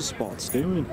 Spots doing?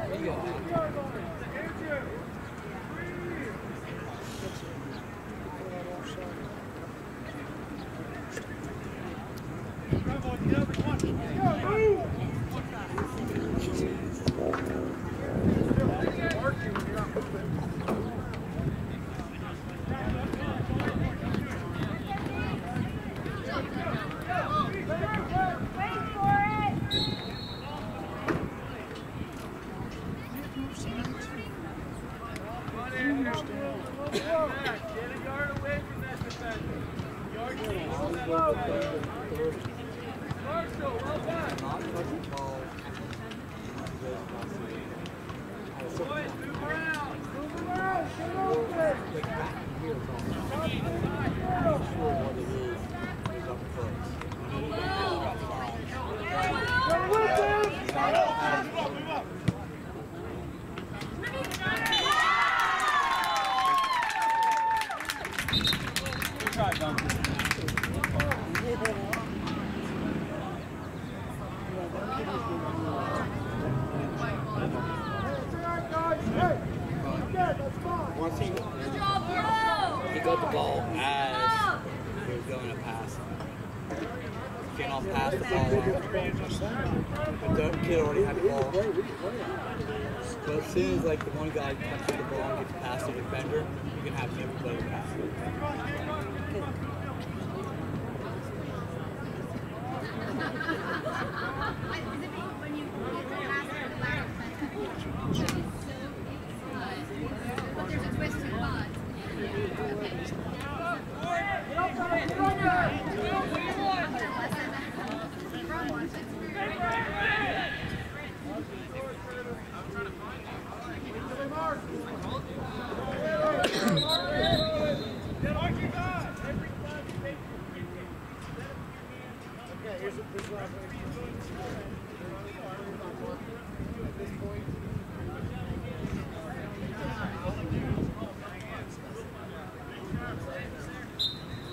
Once he, he got the ball as he was going to pass. Came off past the ball. The kid already had the ball. But as soon as like the one guy touches the ball and gets past the defender, you can have everybody pass it. But there's a twist to the bond. Okay, here's a, here's what I'm going to do. At this point,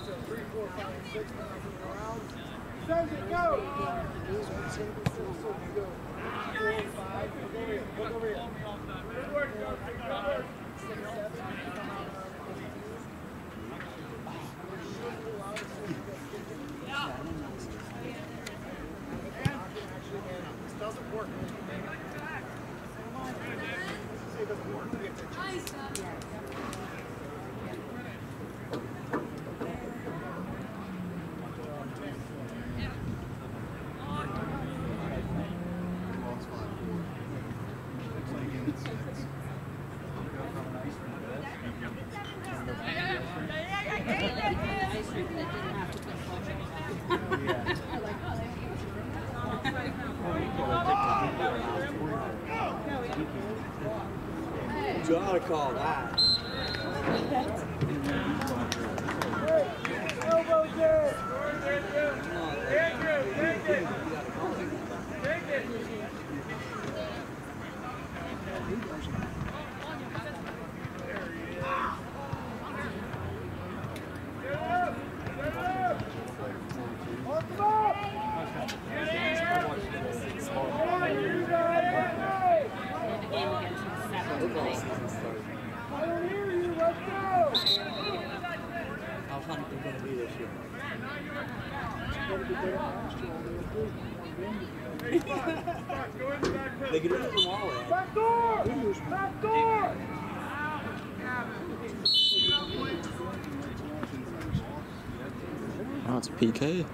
so three, four, five, and six, moving around. Says it, go! Go. Four, five, look over here, look over here. Good work, Joe. Good work. Six, seven, This doesn't work. Say it doesn't work. We have to You gotta call that. Elbows in. Come on, like, Andrew, take it. you gotta call it. Take it. Get up! Get up! Hold them up! Get in! think they're going to be this year. Better be better than last year, all they do it tomorrow. Ed. Back door! Back door! Now it's PK.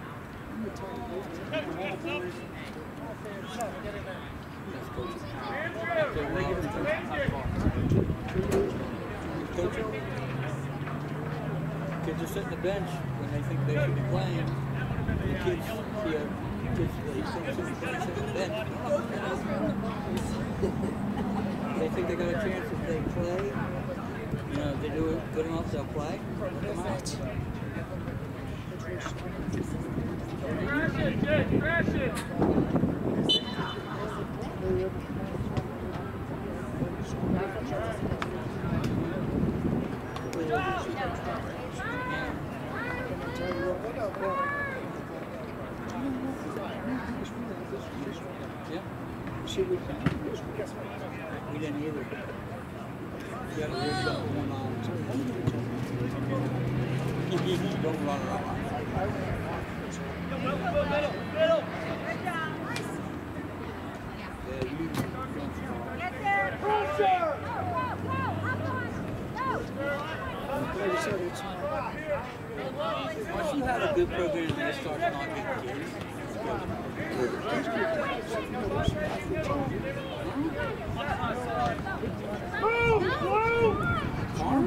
Kids are sitting the bench when they think they should be playing. The kids a kids sit on they think they got a chance if they play. You know, if they do it good enough, they'll play. Let them out. Yeah, See, we can, we can. we didn't either. You got a real something going on. Don't run around. Yeah, you. Like I said, it's, Once you have a good program and it starts not getting kids, it's good. Farm?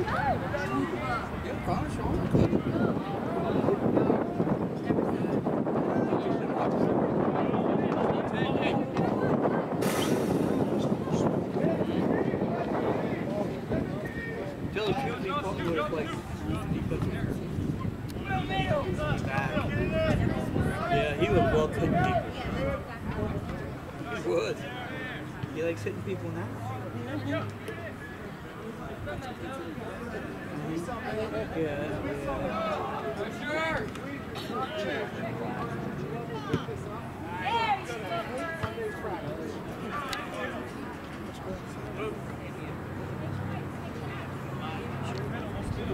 Yeah, farm, sure. Tell the truth, he probably would have played defense. Yeah, he would love hitting people. He would. He likes hitting people now. Yeah, yeah.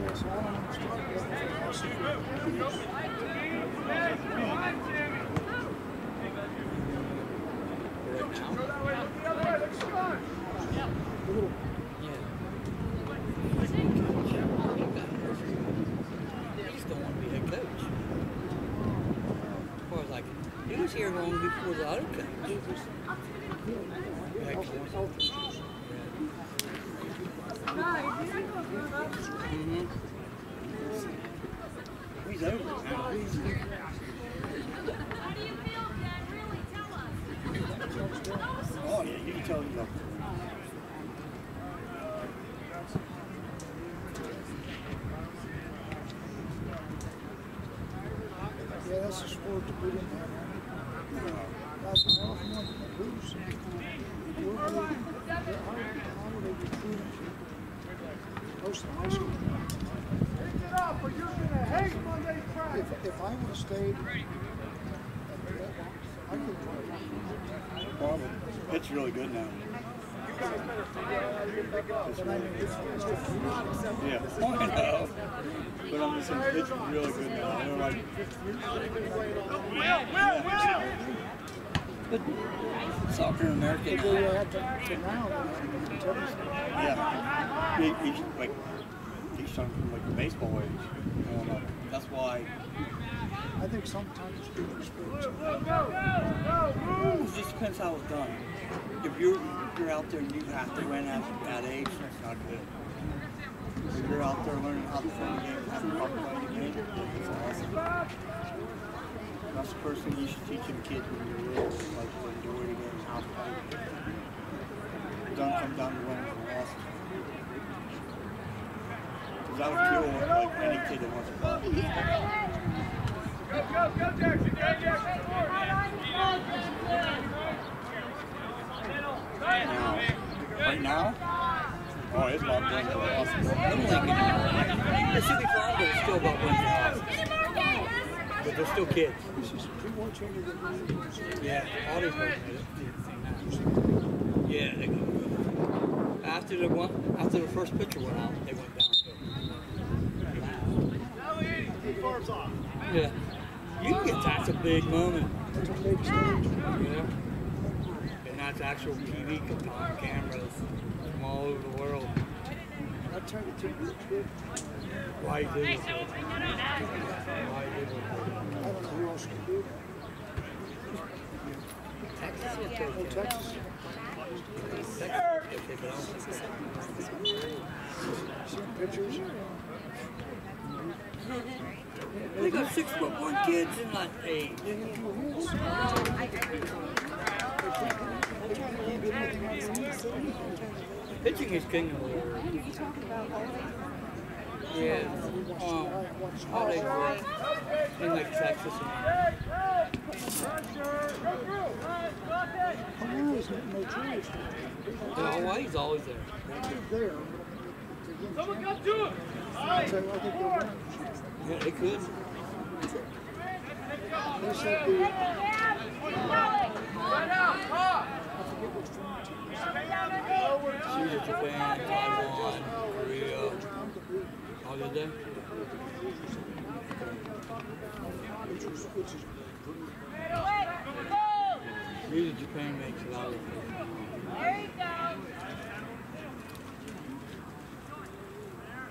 yes, I don't understand what the hell's Yeah. He just don't want to be head coach. As far as like, he was here long before the other coach. Excellent. Mhm. He's over it now. How do you feel, Dad? Really, tell us. Oh yeah, you can tell he's up. Yeah, that's a sport that we didn't have. That's an awful one to lose. We're really, they're hard, how would they recruit most of the high school? Pick it up or you're gonna hate Monday practice. If, if I would have stayed, I could have Probably. It's really good now. But I mean, it's, it's just, Yeah. I know. But I'm just saying, it's really good now. They're like, Soccer in America. they really had to, to now, uh, yeah. He, he's like, he's from like the baseball age. going up. That's why I think sometimes different sports. It just depends how it's done. If you're if you're out there and you have to win at that age, that's not good. If you're out there learning how to play the game, how to talk about the game, it's awesome. That's the first thing you should teach them kids when you're little, like to enjoy the game, how to play the game. Don't come down to winning and losses. Because that would kill like any kid that wants to play. Go, go, go, Jackson. Go, Jackson. Now, right now, oh, it's about winning and losses. Lincoln, the city Fargo is still about winning and losses, but they're still kids. This is two more changes than we used to. Yeah, all these guys do. Yeah, they go. After the one, after the first pitcher went out, they went down. Yeah. You can get that's a big moment. It's a big stage. Yeah. And that's actual TV cam- cameras from all over the world. I turned it to a kid. Why did it? Why did it? I don't know who else can do that. Texas will take Oh, it. Texas. Texas will take it out. Seen pictures? They got six foot one kids in that age. Pitching is king of the world. Yeah. Um, all they were in like Texas. Yeah, Hawaii's always there. Someone come to him. Yeah, they could. Was in Japan, Taiwan, Korea. Is, is Usually Japan makes a lot of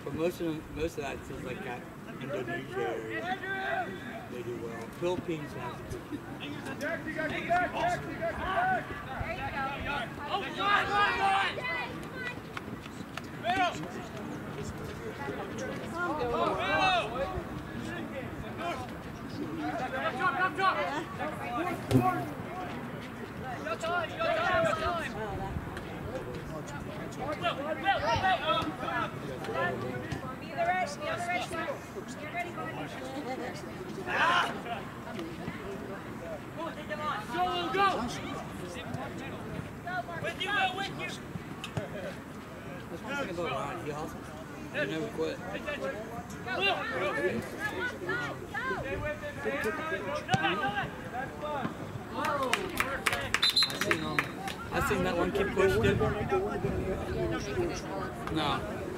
But most of most of that's just like that Indonesia area. They do well. Philippines has a good. Go time, go time, go time. One belt, one belt, one belt. Be the rest, be the rest. No,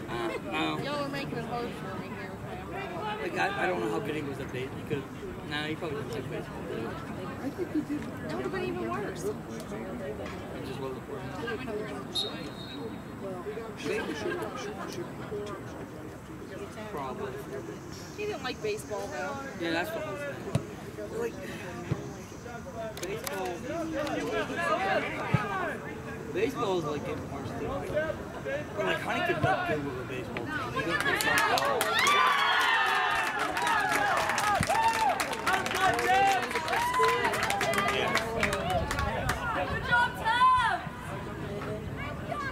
uh, no. Y'all are making it hard for me here. Like I, I don't know how good he was at baseball. He could. Nah, he probably didn't play baseball. I That would have been even worse. It just wasn't for him. Probably. He didn't like baseball though. Yeah, that's the whole thing. Like baseball. Baseball is like getting more stupid. But like Huntington looked good with a baseball team. He didn't play softball. Good job, Tom!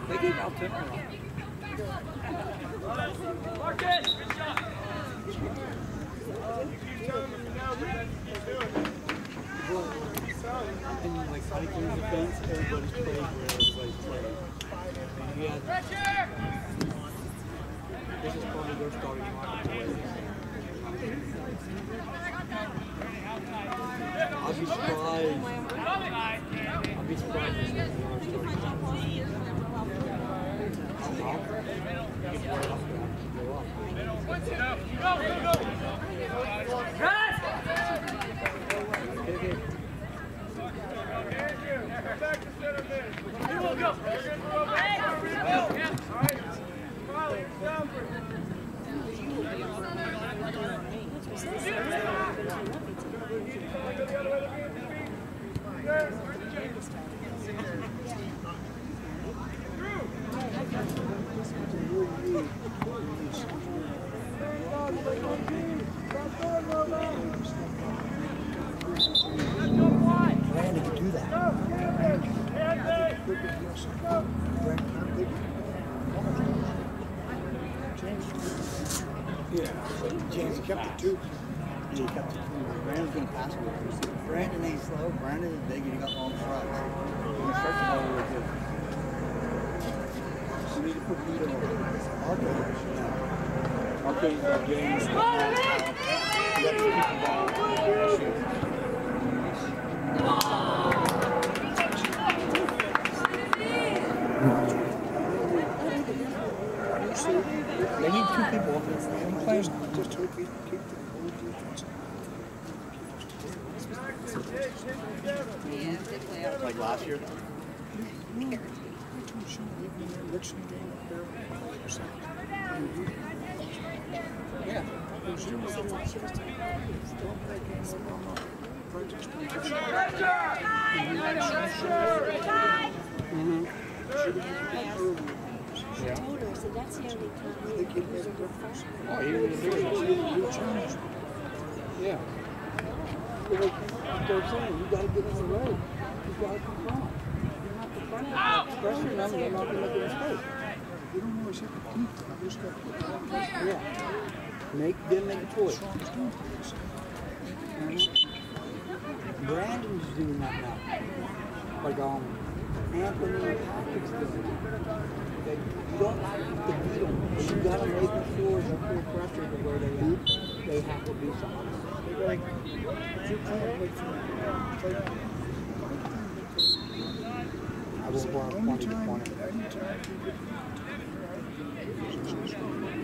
They gave out ten a lot. In like Huntington's defense, everybody's played where everybody's played. And this is probably their starting lineup it. I'll be surprised. I'll be surprised if our starting. How often? If we're up, we'll go up. Back to center mid. You will go. You're good for over. All right. Riley, it's down for you. Randy could do that. Yeah. James kept it too. Yeah, he kept it. Brandon's gonna pass me. Brandon ain't slow. Brandon is big and he got long strikes. He starts the ball really good. So we need to put Vito on. Okay, James. You got to keep the ball. Shoot. They need two people. Just, just hope he keep the whole defense. Yeah, they play out. Like last year? Yeah. Field. Yeah. a a. Oh, he was doing it. You they're saying, you gotta get in the road. You gotta confront. You have to front them. Pressure them, they're not gonna make a mistake. You don't always have to keep them. You just got to put them on Yeah. Make them make a choice. Brandon's doing that now. Like um, Anthony and Patrick's doing. They, you don't have to beat them, but you gotta make sure they feel pressure to where they. They have to do something. You I will go on twenty to you get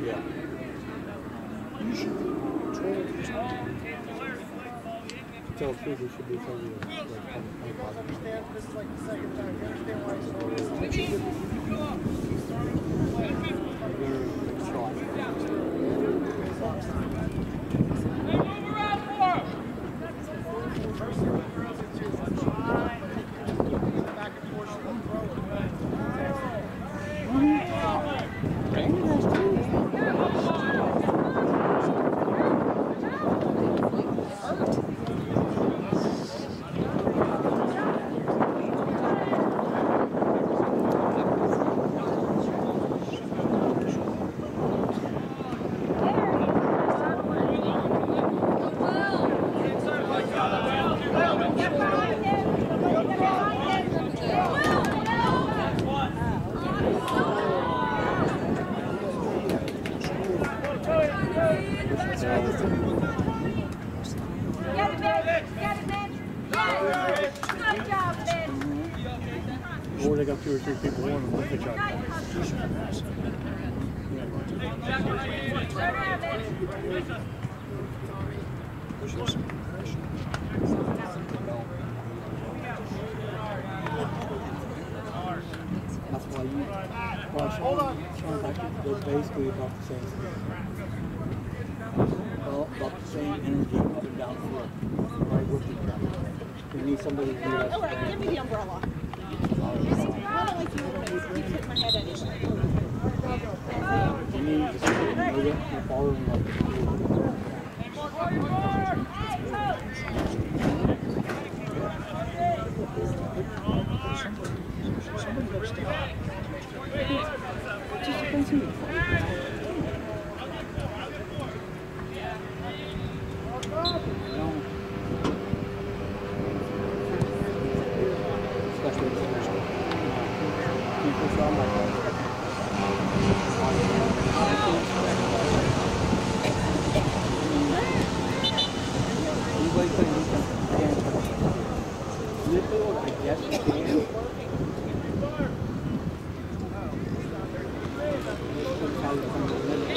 Yeah. you Tell truth, it should be something like twenty-five. understand this is like the second time. You understand why it's so back and forth slow throw. Get it, Ben. Get it, Ben. Get it. Good job, Ben. Or they got two or three people to Turn around, Ben. That's why you, well, Sean, Sean Patrick basically about the same. Well, about the same energy up and down the field. Right, rookie. You need somebody to do that. All right, give me the umbrella. Not only do you keep hitting my head at. You need to sit and know that you're following like. Somebody got to stop. Just depends who you follow. You know, especially in the first People sound like that. Anybody can do something. Little, I guess you can. That's how you come to limit.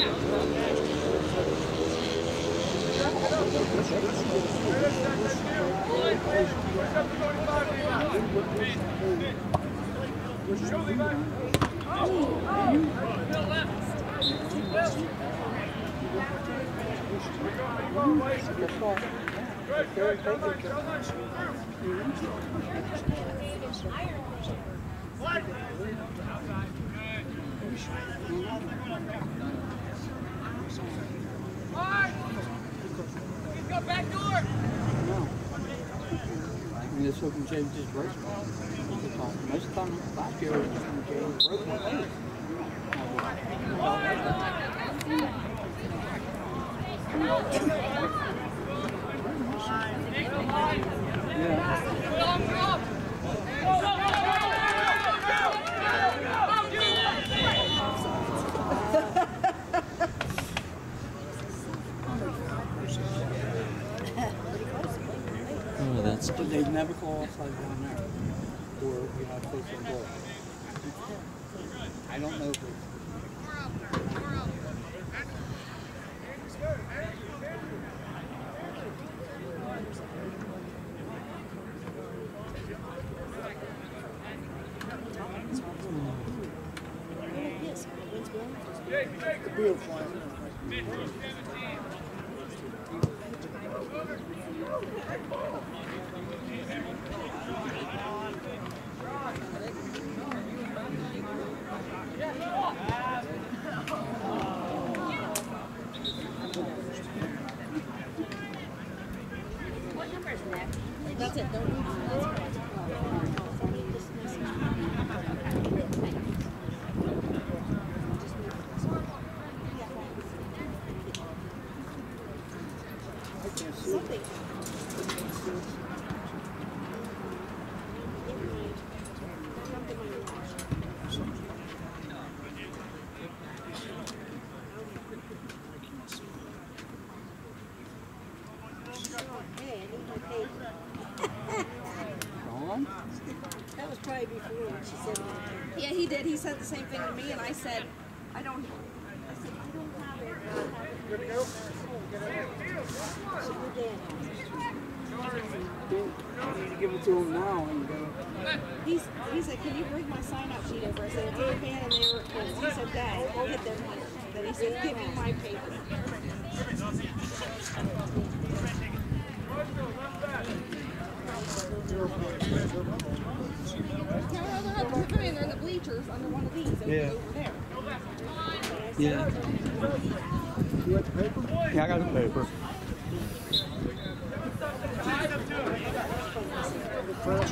This open James just broke Most of the time, last year, was just James broke my. Oh, they never call offside down there. Or, goal. I don't know if it's. That's it. Don't move. I can't see it. Hey, I need my paper. Dawn? That was probably before when she said that. Yeah, he did. He said the same thing to me, and I said, I don't. I said, I don't have it. I don't have it. Good to go? So your dad has it. You need to give it to him now and He's, he's like, can you bring my sign out sheet over? I said, it's in the van and they were closed. He said, Dad, I'll get them later. Then he said, give me my paper. Come in, they're in the bleachers under one of these, over Yeah. over there. Yeah. You got the paper? Yeah, I got the paper. Stand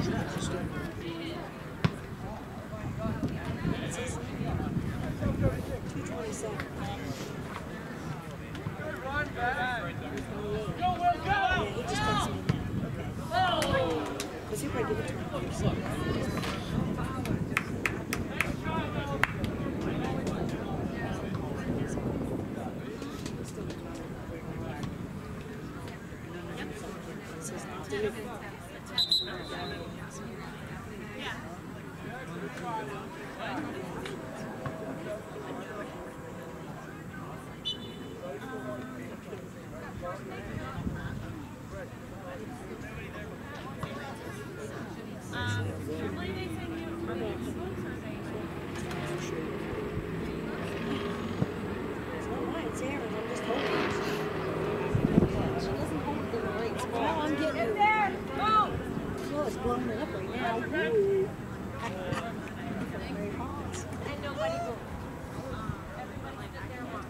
Two twenty-seven. Yeah, he just texted it to me. Oh, mine's Aaron, I'm just hoping. She doesn't hold the right spot. Well, I'm getting Get it. there! It's blowing it up right now. And nobody move. Everybody sit there and watch.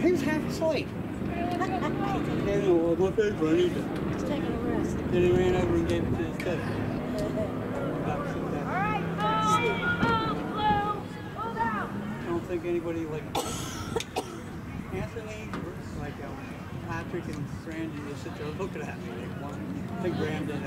He was half asleep. Hey, no, I. He's taking a rest. Then he ran over and gave it to his cousin. About to sit down. Alright, move! Move, Blue! Move out! I don't think anybody like Anthony, like um, Patrick and Randy just sit there looking at me. Like one, I think Graham did